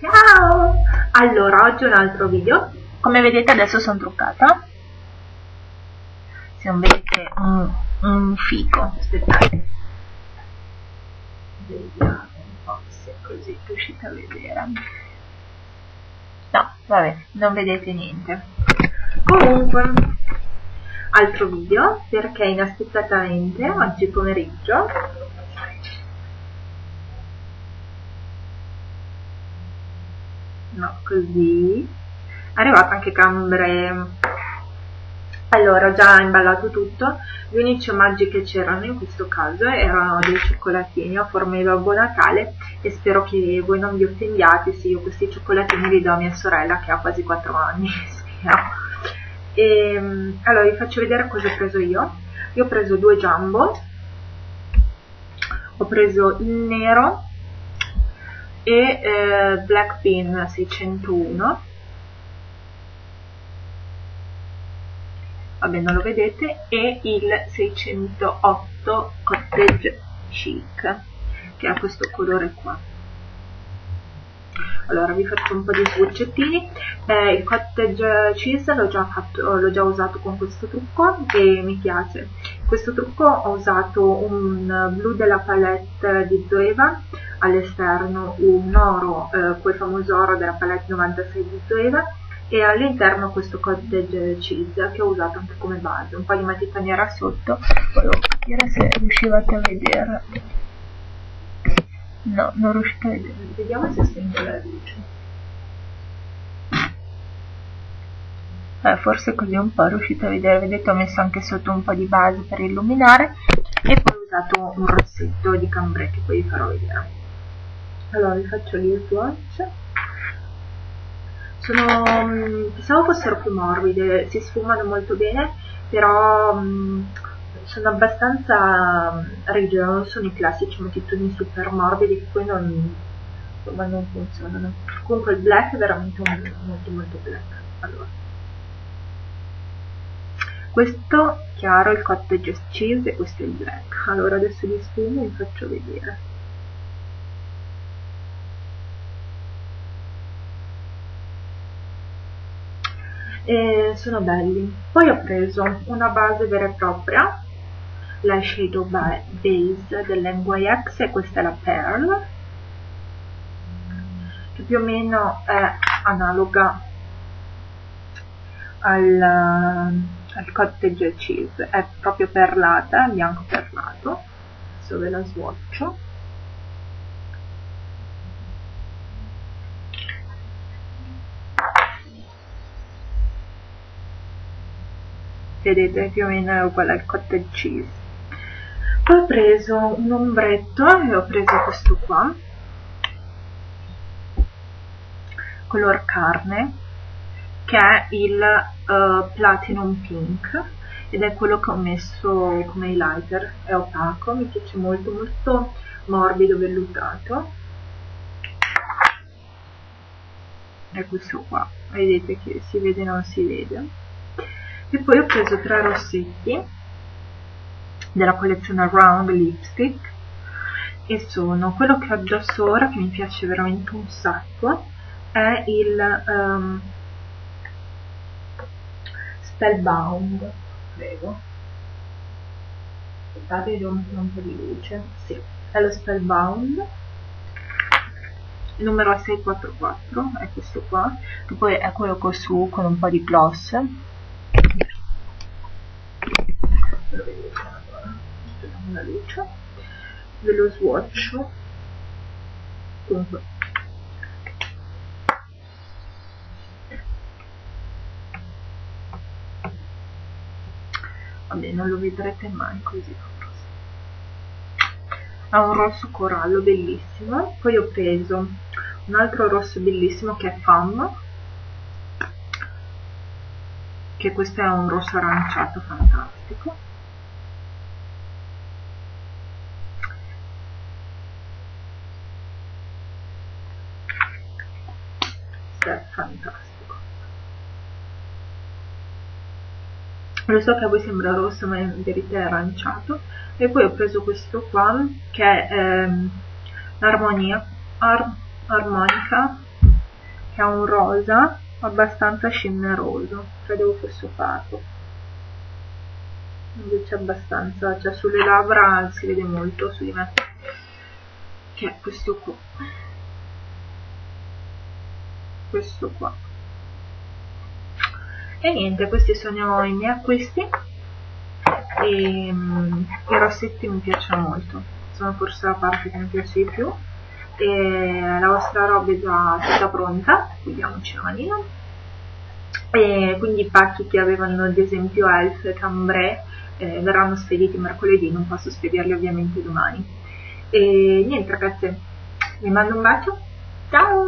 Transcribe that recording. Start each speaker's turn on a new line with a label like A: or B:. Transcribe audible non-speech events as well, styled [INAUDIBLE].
A: Ciao! Allora, oggi un altro video.
B: Come vedete adesso sono truccata. Se non vedete un, un fico.
A: Aspettate. Vediamo un po' se così riuscite a vedere.
B: No, vabbè, non vedete niente.
A: Comunque, altro video perché inaspettatamente oggi pomeriggio no, così. È arrivato anche Cambre. Allora ho già imballato tutto. Gli unici omaggi che c'erano in questo caso erano dei cioccolatini a forma di Babbo Natale e spero che voi non vi offendiate se io questi cioccolatini li do a mia sorella che ha quasi 4 anni [LAUGHS] e, ehm, allora vi faccio vedere cosa ho preso io. Io ho preso due jumbo. Ho preso il nero e eh, Blackpin 601 vabbè non lo vedete. E il 608 cottage chic che ha questo colore qua. Allora vi faccio un po' di swatchettini eh, il cottage cheese l'ho già, già, usato con questo trucco e mi piace. Questo trucco ho usato un blu della palette di Zoeva all'esterno un oro eh, quel famoso oro della palette 96 di Zoeva e all'interno questo cottage cheese che ho usato anche come base un po' di matita nera sotto volevo capire se riuscivate a vedere. No non riuscite a vedere. Vediamo se stendo la luce. Eh, forse così un po' riuscite a vedere. Vedete ho messo anche sotto un po' di base per illuminare e poi ho usato un rossetto di cambrai che poi vi farò vedere allora vi faccio gli swatch sono mm, pensavo fossero più morbide si sfumano molto bene però mm, sono abbastanza mm, rigide non sono i classici matitoni super morbidi che poi non, insomma, non funzionano. Comunque il black è veramente un, molto molto black. Allora. Questo chiaro il cottage cheese e questo è il black. Allora adesso li sfumo e vi faccio vedere e sono belli. Poi ho preso una base vera e propria la Shadow Base dell'NYX e questa è la Pearl che più o meno è analoga al al cottage cheese. È proprio perlata, bianco perlato adesso ve la swatcho vedete più o meno è uguale al cottage cheese poi ho preso un ombretto e ho preso questo qua color carne che è il uh, Platinum Pink ed è quello che ho messo come highlighter, è opaco, mi piace molto, molto morbido, vellutato. È questo qua, vedete che si vede non si vede. E poi ho preso tre rossetti della collezione Round Lipstick e sono quello che ho addosso ora che mi piace veramente un sacco è il um, Spellbound, prego. Aspettate, mettere un po' di luce. Sì, è lo Spellbound. Numero 644 è questo qua, che poi è quello che ho su con un po' di gloss. Lo vedete allora, luce. Ve lo swatch. Comunque. Vabbè non lo vedrete mai così. Ha un rosso corallo bellissimo. Poi ho preso un altro rosso bellissimo che è Fam che questo è un rosso aranciato fantastico questo è fantastico. Lo so che a voi sembra rosso ma in verità è aranciato. E poi ho preso questo qua che è ehm, l'armonia ar armonica che ha un rosa abbastanza scimmeroso credevo fosse opaco invece abbastanza cioè sulle labbra si vede molto su di me. Che è questo qua questo qua. E niente questi sono i miei acquisti. E um, i rossetti mi piacciono molto. Sono forse la parte che mi piace di più. E la vostra roba è già tutta pronta vediamoci la manina. E quindi i pacchi che avevano ad esempio Elf e Cambrai eh, verranno spediti mercoledì non posso spedirli ovviamente domani. E niente ragazze vi mando un bacio. Ciao